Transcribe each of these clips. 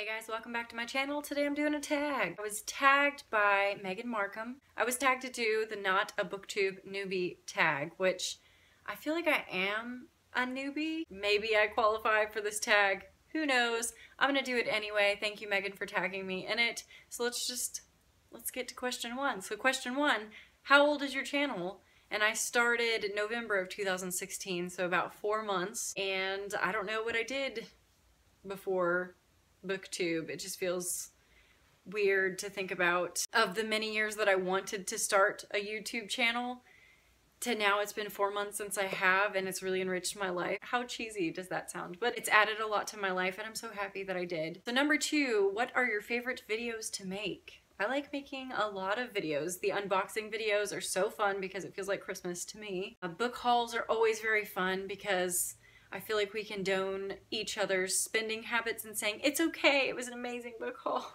Hey guys, welcome back to my channel. Today I'm doing a tag. I was tagged by Megan Markham. I was tagged to do the Not a Booktube Newbie tag, which I feel like I am a newbie. Maybe I qualify for this tag. Who knows? I'm gonna do it anyway. Thank you, Megan, for tagging me in it. So let's just, let's get to question one. So question one, how old is your channel? And I started November of 2016, so about four months. And I don't know what I did before booktube. It just feels weird to think about. Of the many years that I wanted to start a YouTube channel, to now it's been four months since I have and it's really enriched my life. How cheesy does that sound? But it's added a lot to my life and I'm so happy that I did. So number two, what are your favorite videos to make? I like making a lot of videos. The unboxing videos are so fun because it feels like Christmas to me. Uh, book hauls are always very fun because I feel like we condone each other's spending habits and saying, it's okay, it was an amazing book haul.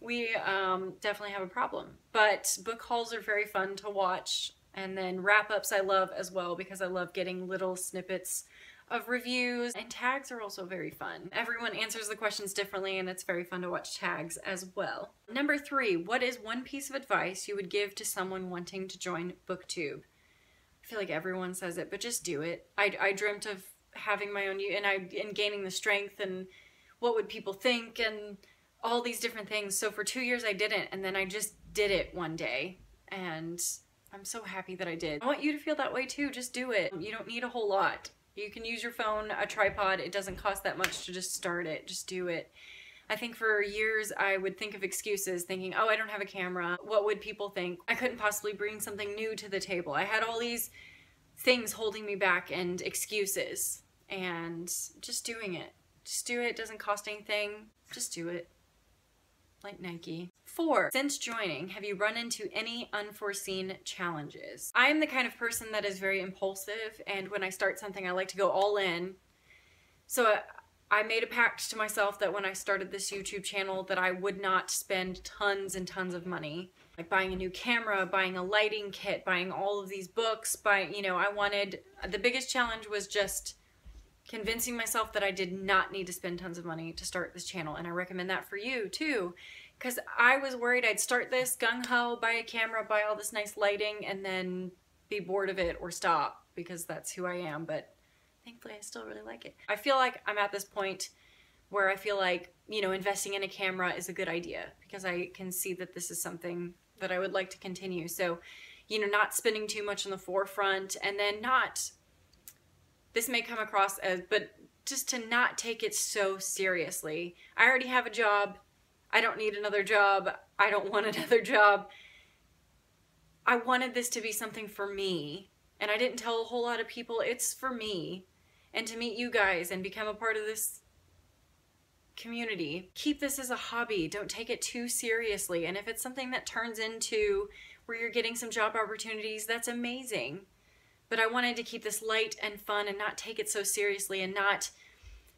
We um, definitely have a problem. But book hauls are very fun to watch. And then wrap-ups I love as well because I love getting little snippets of reviews and tags are also very fun. Everyone answers the questions differently and it's very fun to watch tags as well. Number three, what is one piece of advice you would give to someone wanting to join booktube? Feel like everyone says it, but just do it. I, I dreamt of having my own you and I and gaining the strength and what would people think and all these different things. So for two years I didn't and then I just did it one day and I'm so happy that I did. I want you to feel that way too. Just do it. You don't need a whole lot. You can use your phone, a tripod. It doesn't cost that much to just start it. Just do it. I think for years I would think of excuses thinking, oh, I don't have a camera. What would people think? I couldn't possibly bring something new to the table. I had all these things holding me back and excuses and just doing it. Just do it. Doesn't cost anything. Just do it. Like Nike. Four, since joining, have you run into any unforeseen challenges? I am the kind of person that is very impulsive and when I start something I like to go all in. So I made a pact to myself that when I started this YouTube channel that I would not spend tons and tons of money. Like buying a new camera, buying a lighting kit, buying all of these books, buying, you know, I wanted, the biggest challenge was just convincing myself that I did not need to spend tons of money to start this channel. And I recommend that for you too because I was worried I'd start this gung-ho, buy a camera, buy all this nice lighting, and then be bored of it or stop because that's who I am, but thankfully I still really like it. I feel like I'm at this point where I feel like, you know, investing in a camera is a good idea because I can see that this is something that I would like to continue. So, you know, not spending too much on the forefront and then not, this may come across as, but just to not take it so seriously. I already have a job I don't need another job. I don't want another job. I wanted this to be something for me. And I didn't tell a whole lot of people it's for me. And to meet you guys and become a part of this community. Keep this as a hobby. Don't take it too seriously. And if it's something that turns into where you're getting some job opportunities, that's amazing. But I wanted to keep this light and fun and not take it so seriously and not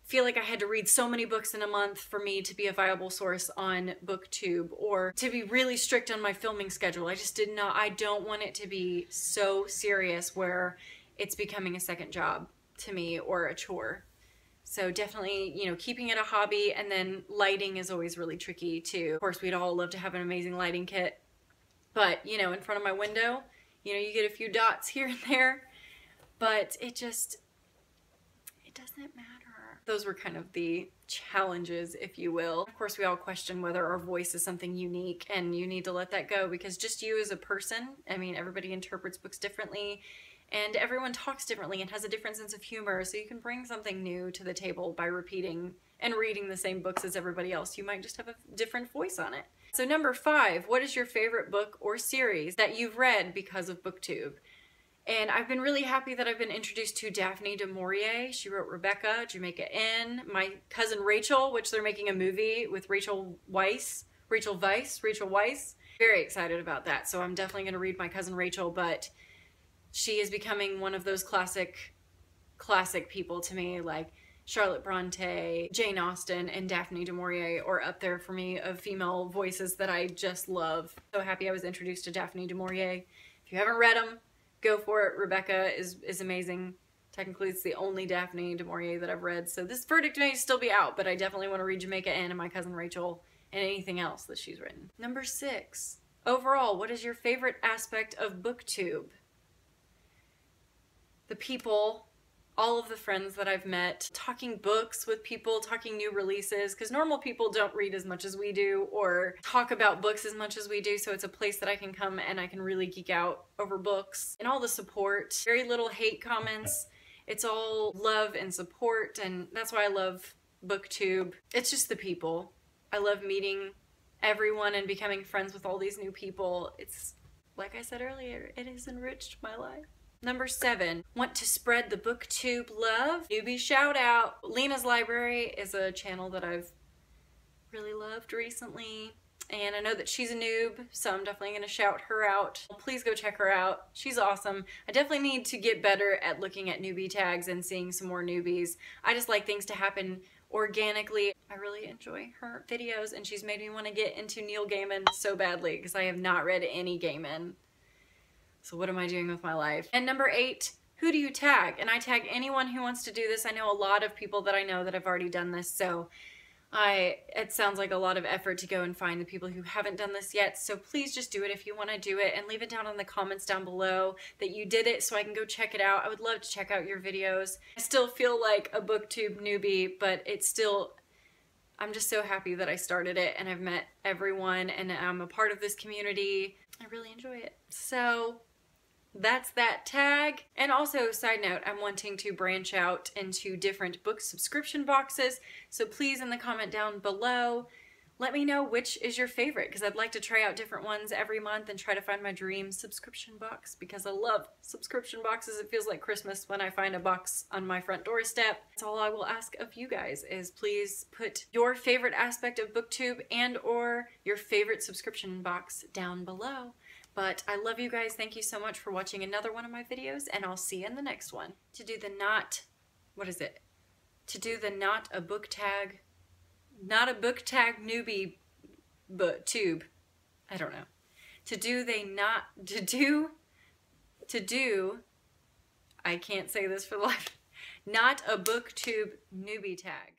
feel like I had to read so many books in a month for me to be a viable source on booktube or to be really strict on my filming schedule. I just did not, I don't want it to be so serious where it's becoming a second job to me or a chore. So definitely, you know, keeping it a hobby and then lighting is always really tricky too. Of course, we'd all love to have an amazing lighting kit, but you know, in front of my window, you know, you get a few dots here and there, but it just, it doesn't matter those were kind of the challenges, if you will. Of course, we all question whether our voice is something unique and you need to let that go because just you as a person, I mean, everybody interprets books differently and everyone talks differently and has a different sense of humor. So you can bring something new to the table by repeating and reading the same books as everybody else. You might just have a different voice on it. So number five, what is your favorite book or series that you've read because of BookTube? And I've been really happy that I've been introduced to Daphne du Maurier. She wrote Rebecca, Jamaica Inn, my cousin Rachel, which they're making a movie with Rachel Weisz, Rachel Weisz, Rachel Weisz. Very excited about that. So I'm definitely going to read my cousin Rachel, but she is becoming one of those classic, classic people to me, like Charlotte Bronte, Jane Austen, and Daphne du Maurier are up there for me of female voices that I just love. So happy I was introduced to Daphne du Maurier. If you haven't read them, go for it. Rebecca is, is amazing. Technically, it's the only Daphne du Maurier that I've read, so this verdict may still be out, but I definitely want to read Jamaica Inn and My Cousin Rachel and anything else that she's written. Number six. Overall, what is your favorite aspect of BookTube? The people, all of the friends that I've met, talking books with people, talking new releases, because normal people don't read as much as we do or talk about books as much as we do, so it's a place that I can come and I can really geek out over books. And all the support, very little hate comments, it's all love and support, and that's why I love BookTube. It's just the people. I love meeting everyone and becoming friends with all these new people. It's, like I said earlier, it has enriched my life. Number seven, want to spread the booktube love? Newbie shout out. Liene's Library is a channel that I've really loved recently and I know that she's a noob, so I'm definitely going to shout her out. Please go check her out. She's awesome. I definitely need to get better at looking at newbie tags and seeing some more newbies. I just like things to happen organically. I really enjoy her videos, and she's made me want to get into Neil Gaiman so badly because I have not read any Gaiman. So what am I doing with my life? And number eight, who do you tag? And I tag anyone who wants to do this. I know a lot of people that I know that have already done this, so I it sounds like a lot of effort to go and find the people who haven't done this yet. So please just do it if you want to do it and leave it down in the comments down below that you did it so I can go check it out. I would love to check out your videos. I still feel like a booktube newbie, but it's still I'm just so happy that I started it and I've met everyone and I'm a part of this community. I really enjoy it. So that's that tag. And also, side note, I'm wanting to branch out into different book subscription boxes. So please, in the comment down below, let me know which is your favorite because I'd like to try out different ones every month and try to find my dream subscription box because I love subscription boxes. It feels like Christmas when I find a box on my front doorstep. That's all I will ask of you guys is please put your favorite aspect of BookTube and or your favorite subscription box down below. But I love you guys. Thank you so much for watching another one of my videos, and I'll see you in the next one. To do the not, what is it? To do the not a book tag, not a book tag newbie but tube. I don't know. To do they not, to do, to do, I can't say this for life, not a booktube newbie tag.